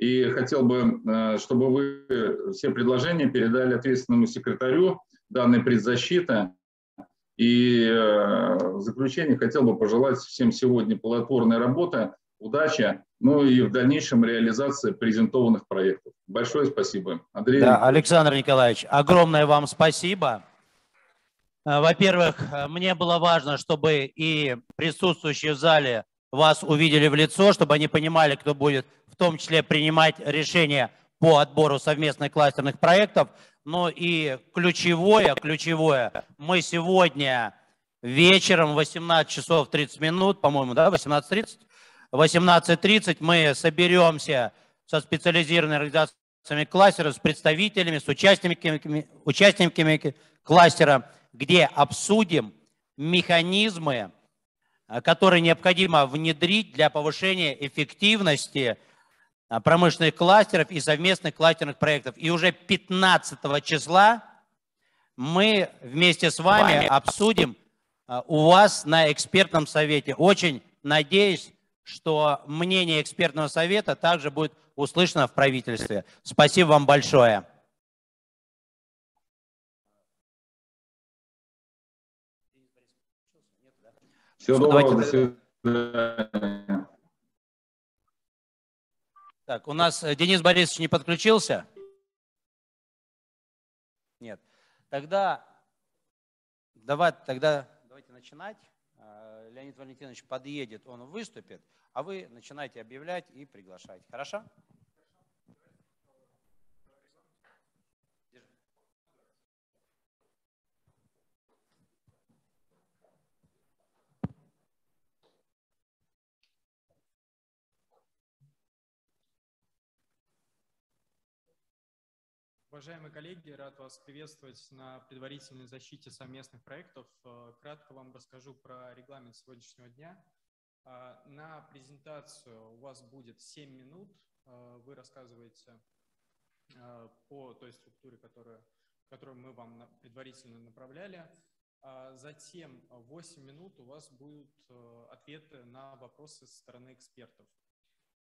И хотел бы, э, чтобы вы все предложения передали ответственному секретарю данной предзащиты. И э, в заключение хотел бы пожелать всем сегодня плодотворной работы, удачи, ну и в дальнейшем реализации презентованных проектов. Большое спасибо. Андрей. Да, Александр Николаевич, огромное вам спасибо. Э, во-первых, мне было важно, чтобы и присутствующие в зале вас увидели в лицо, чтобы они понимали, кто будет в том числе принимать решения по отбору совместных кластерных проектов. Но и ключевое, ключевое, мы сегодня вечером в 18 часов 30 минут, по-моему, да, 18.30, 18.30 мы соберемся со специализированными организациями кластера, с представителями, с участниками, участниками кластера, где обсудим механизмы, которые необходимо внедрить для повышения эффективности э, промышленных кластеров и совместных кластерных проектов. И уже 15 числа мы вместе с вами обсудим э, у вас на экспертном совете. Очень надеюсь, что мнение экспертного совета также будет услышано в правительстве. Спасибо вам большое. Всего доброго, до свидания. Так, у нас э, Денис Борисович не подключился? Нет. Тогда, давай, тогда давайте начинать. А, Леонид Валентинович подъедет, он выступит, а вы начинайте объявлять и приглашать. Хорошо? Уважаемые коллеги, рад вас приветствовать на предварительной защите совместных проектов. Э, кратко вам расскажу про регламент сегодняшнего дня. Э, на презентацию у вас будет 7 минут. Э, вы рассказываете по той структуре, которую, которую мы вам предварительно направляли. Затем 8 минут у вас будут ответы на вопросы со стороны экспертов.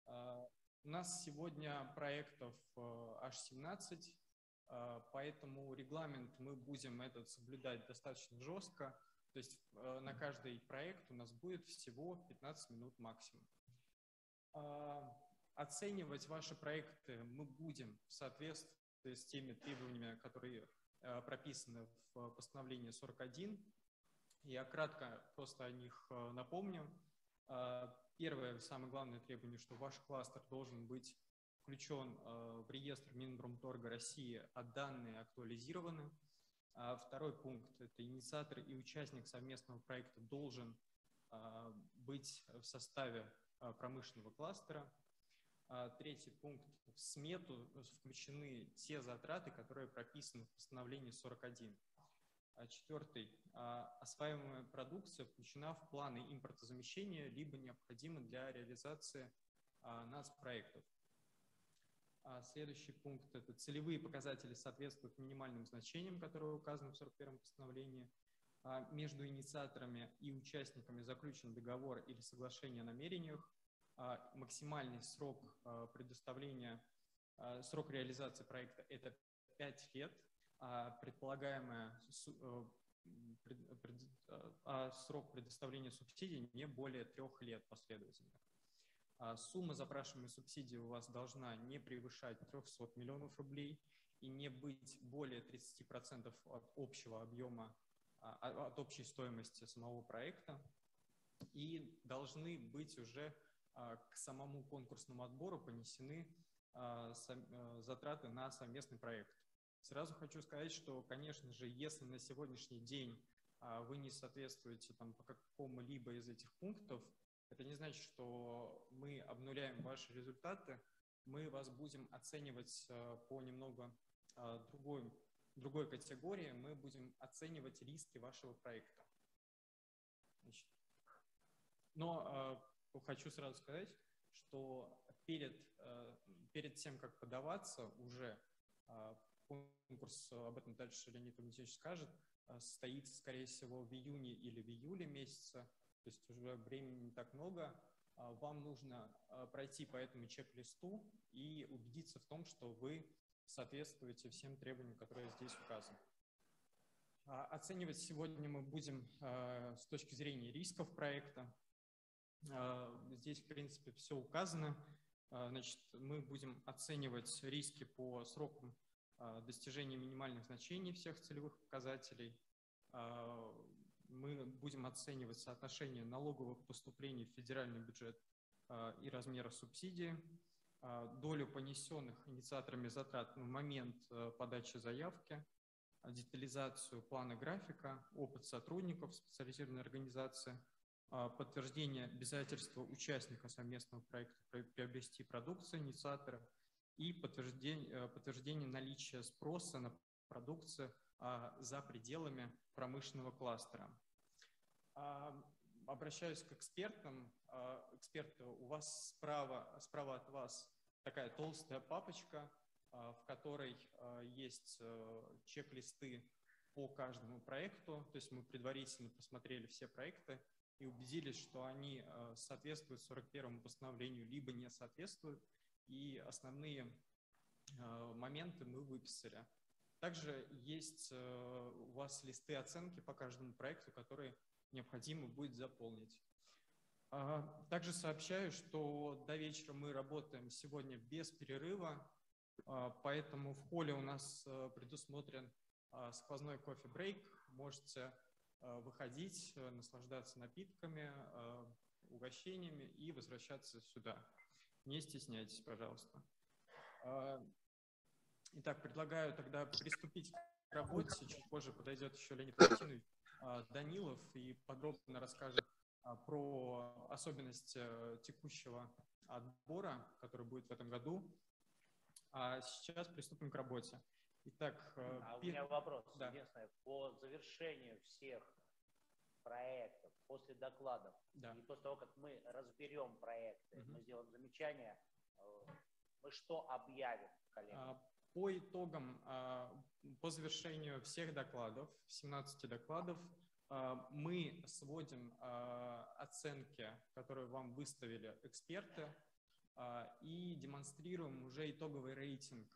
У нас сегодня проектов аж 17. А, поэтому регламент мы будем этот соблюдать достаточно жестко. То есть э, на каждый проект у нас будет всего 15 минут максимум. А, оценивать ваши проекты мы будем в соответствии с теми требованиями, которые э, прописаны в постановлении 41. Я кратко просто о них э, напомню. А, первое, самое главное требование, что ваш кластер должен быть включен э, в реестр Минпромторга России, а данные актуализированы. А второй пункт – это инициатор и участник совместного проекта должен э, быть в составе э, промышленного кластера. А третий пункт – в смету включены те затраты, которые прописаны в постановлении 41. А четвертый – осваиваемая продукция включена в планы импортозамещения, либо необходима для реализации нацпроектов. А следующий пункт – это целевые показатели соответствуют минимальным значениям, которые указаны в 41 постановлении. А между инициаторами и участниками заключен договор или соглашение о намерениях. А максимальный срок предоставления, срок реализации проекта – это 5 лет. Предполагаемая э, срок предоставления субсидий не более трех лет последовательно. А сумма запрашиваемой субсидии у вас должна не превышать 300 миллионов рублей и не быть более 30% от общего объема, а, а, от общей стоимости самого проекта. И должны быть уже к самому конкурсному отбору понесены затраты на совместный проект. Сразу хочу сказать, что, конечно же, если на сегодняшний день вы не соответствуете там, по какому-либо из этих пунктов, это не значит, что мы обнуляем ваши результаты. Мы вас будем оценивать э, по немного э, другой, другой категории. Мы будем оценивать риски вашего проекта. Значит, но э, хочу сразу сказать, что перед, перед тем, как подаваться, уже конкурс, об этом дальше Леонид Валентинович скажет, состоится, скорее всего, в июне или в июле месяце то есть уже времени не так много. вам нужно пройти по этому чек-листу и убедиться в том, что вы соответствуете всем требованиям, которые здесь указаны. Оценивать сегодня мы будем с точки зрения рисков проекта. Здесь, в принципе, все указано. Значит, мы будем оценивать риски по срокам достижения минимальных значений всех целевых показателей. Мы будем оценивать соотношение налоговых поступлений в федеральный бюджет и размера субсидии, долю понесенных инициаторами затрат на момент подачи заявки, детализацию плана графика, опыт сотрудников специализированной организации, подтверждение обязательства участника совместного проекта приобрести продукцию инициатора и подтверждение, подтверждение наличия спроса на продукцию за пределами промышленного кластера. Обращаюсь к экспертам. Эксперты, у вас справа, справа от вас такая толстая папочка, в которой есть чек-листы по каждому проекту. То есть мы предварительно посмотрели все проекты и убедились, что они соответствуют 41 постановлению, либо не соответствуют. И основные моменты мы выписали. Также есть у вас листы оценки по каждому проекту, которые необходимо будет заполнить. Также сообщаю, что до вечера мы работаем сегодня без перерыва, поэтому в холле у нас предусмотрен сквозной кофе-брейк. Можете выходить, наслаждаться напитками, угощениями и возвращаться сюда. Не стесняйтесь, пожалуйста. Итак, предлагаю тогда приступить к работе. Чуть позже подойдет еще Леонид Валентинович Данилов и подробно расскажет про особенности текущего отбора, который будет в этом году. А сейчас приступим к работе. Итак, а у меня вопрос. Да. Единственное, по завершению всех проектов, после докладов, да. и после того, как мы разберем проекты, угу. мы сделаем замечания, э, мы что объявим коллегам? А, по итогам, а, по завершению всех докладов, 17 докладов, а, мы сводим оценки, которые вам выставили эксперты, и демонстрируем уже итоговый рейтинг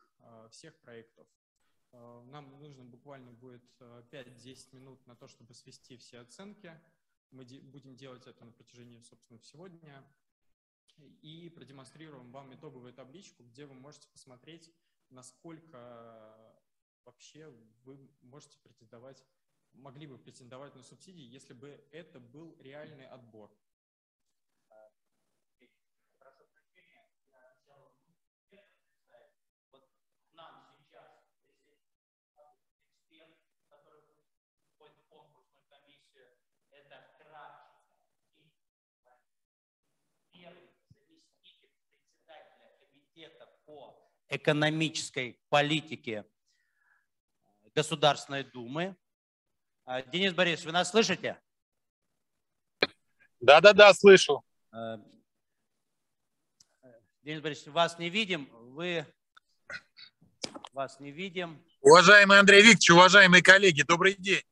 всех проектов. Нам нужно буквально будет 5-10 минут на то, чтобы свести все оценки. Мы будем делать это на протяжении, собственно, всего дня. И продемонстрируем вам итоговую табличку, где вы можете посмотреть, насколько вообще вы можете претендовать, могли бы претендовать на субсидии, если бы это был реальный отбор. Экономической политики Государственной Думы. А, Денис Борисович, вы нас слышите? Да-да-да, слышу. А, Денис Борисович, вас не видим, вы вас не видим. Уважаемый Андрей Викторович, уважаемые коллеги, добрый день.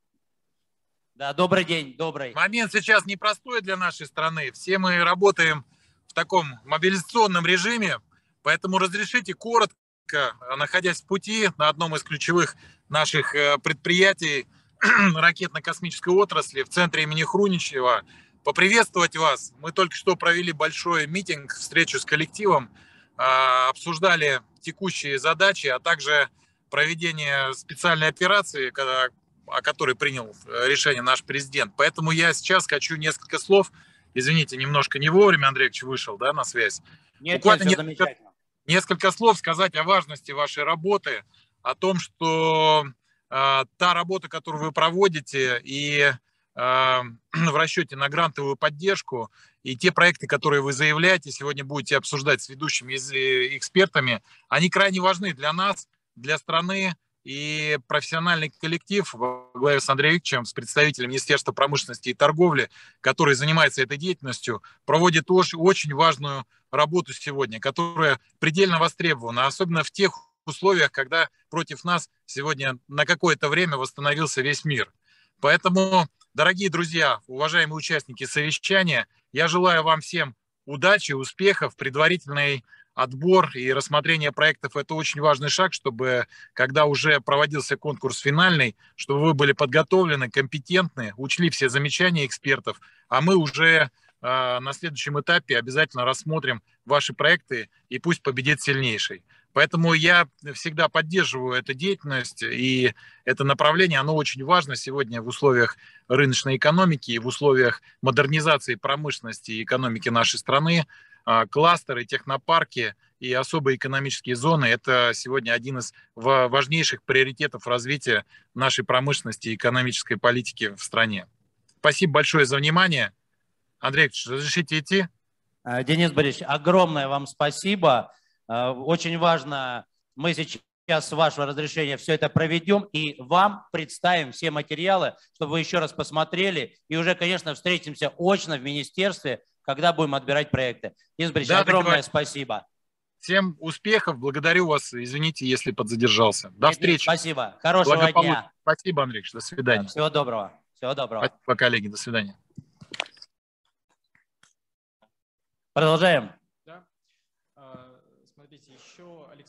Да, добрый день, добрый. Момент сейчас непростой для нашей страны. Все мы работаем в таком мобилизационном режиме, Поэтому разрешите коротко, находясь в пути на одном из ключевых наших э, предприятий ракетно-космической отрасли в центре имени Хруничева, поприветствовать вас. Мы только что провели большой митинг, встречу с коллективом, а, обсуждали текущие задачи, а также проведение специальной операции, когда, о которой принял э, решение наш президент. Поэтому я сейчас хочу несколько слов. Извините, немножко не вовремя Андреевич вышел да, на связь. Нет, Буквально нет, несколько, несколько слов сказать о важности вашей работы, о том, что э, та работа, которую вы проводите, и э, в расчете на грантовую поддержку, и те проекты, которые вы заявляете, сегодня будете обсуждать с ведущими экспертами, они крайне важны для нас, для страны, и профессиональный коллектив во главе с Андреем Викторовичем, с представителем Министерства промышленности и торговли, который занимается этой деятельностью, проводит очень важную работу сегодня, которая предельно востребована, особенно в тех условиях, когда против нас сегодня на какое-то время восстановился весь мир. Поэтому, дорогие друзья, уважаемые участники совещания, я желаю вам всем удачи, успехов, предварительный отбор и рассмотрение проектов – это очень важный шаг, чтобы, когда уже проводился конкурс финальный, чтобы вы были подготовлены, компетентны, учли все замечания экспертов, а мы уже э, на следующем этапе обязательно рассмотрим ваши проекты, и пусть победит сильнейший. Поэтому я всегда поддерживаю эту деятельность, и это направление, оно очень важно сегодня в условиях рыночной экономики и в условиях модернизации промышленности и экономики нашей страны. А, кластеры, технопарки и особые экономические зоны – это сегодня один из важнейших приоритетов развития нашей промышленности и экономической политики в стране. Спасибо большое за внимание. Андрей Викторович, разрешите идти? А, Денис Борисович, огромное вам спасибо. А, очень важно, мы сейчас с вашего разрешения все это проведем и вам представим все материалы, чтобы вы еще раз посмотрели и уже, конечно, встретимся очно в министерстве, когда будем отбирать проекты. Борисович, да, огромное так, спасибо. Всем успехов, благодарю вас, извините, если подзадержался. До Нет, встречи. Спасибо, хорошего дня. Спасибо, Андрей, до свидания. Всего доброго. Всего доброго. Спасибо, коллеги, до свидания. Продолжаем.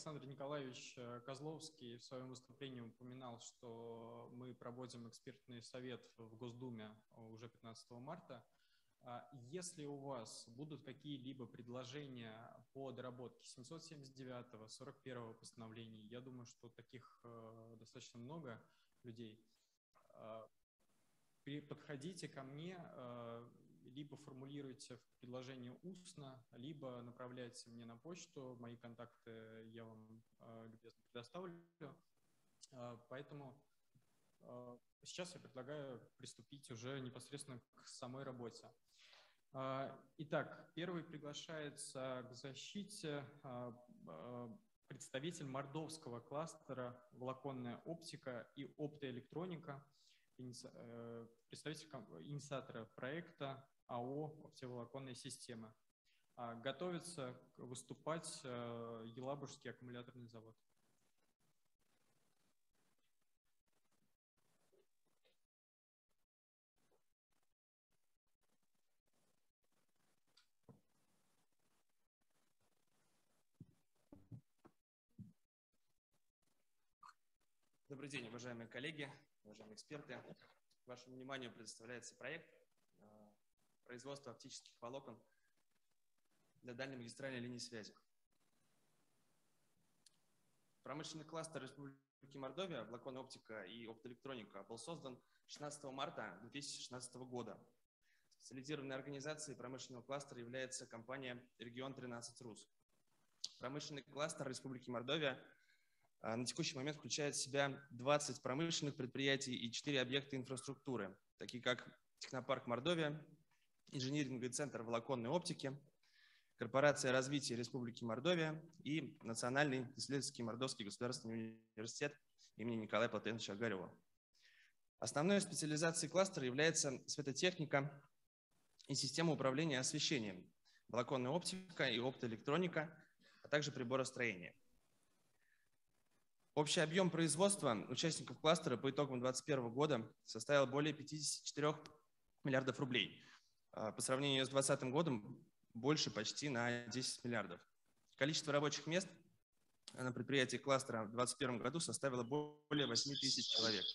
Александр Николаевич э, Козловский в своем выступлении упоминал, что мы проводим экспертный совет в Госдуме уже 15 марта. А если у вас будут какие-либо предложения по доработке 779-го, 41-го постановлений, я думаю, что таких э, достаточно много людей, а, подходите ко мне, э, либо формулируйте в предложении устно, либо направляйте мне на почту. Мои контакты я вам э, любезно предоставлю. Поэтому сейчас я предлагаю приступить уже непосредственно к самой работе. Итак, первый приглашается к защите представитель мордовского кластера «Волоконная оптика и оптоэлектроника», представитель инициатора проекта АО «Оптоволоконные системы». А, готовится выступать э, Елабужский аккумуляторный завод. Добрый день, уважаемые коллеги, уважаемые эксперты. Вашему вниманию предоставляется проект производства оптических волокон для дальней магистральной линии связи. Промышленный кластер Республики Мордовия, волоконная оптика и оптоэлектроника был создан 16 марта 2016 года. Специализированной организацией промышленного кластера является компания «Регион 13 РУС». Промышленный кластер Республики Мордовия на текущий момент включает в себя 20 промышленных предприятий и 4 объекта инфраструктуры, такие как Технопарк Мордовия, инжиниринговый центр волоконной оптики, Корпорация развития Республики Мордовия и Национальный исследовательский Мордовский государственный университет имени Николая Платоновича Огарева. Основной специализацией кластера является светотехника и система управления освещением, волоконная оптика и оптоэлектроника, а также приборостроение. Общий объем производства участников кластера по итогам 2021 года составил более 54 миллиардов рублей – а, по сравнению с 2020 годом больше почти на 10 миллиардов. Количество рабочих мест на предприятии кластера в 2021 году составило более 8 тысяч человек.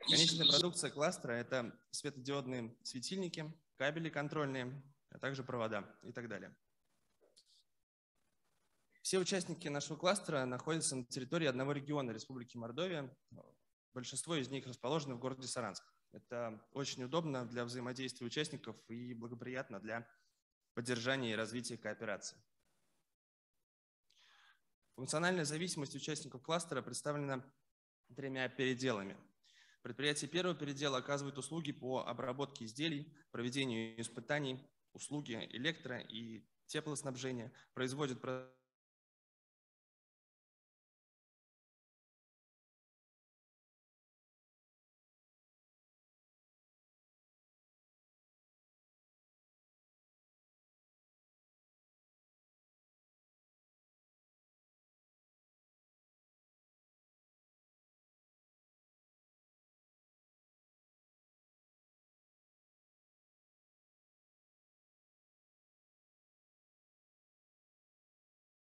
Конечная продукция кластера – это светодиодные светильники, кабели контрольные, а также провода и так далее. Все участники нашего кластера находятся на территории одного региона Республики Мордовия. Большинство из них расположены в городе Саранск. Это очень удобно для взаимодействия участников и благоприятно для поддержания и развития кооперации. Функциональная зависимость участников кластера представлена тремя переделами. Предприятие первого передела оказывает услуги по обработке изделий, проведению испытаний, услуги электро- и теплоснабжения, производит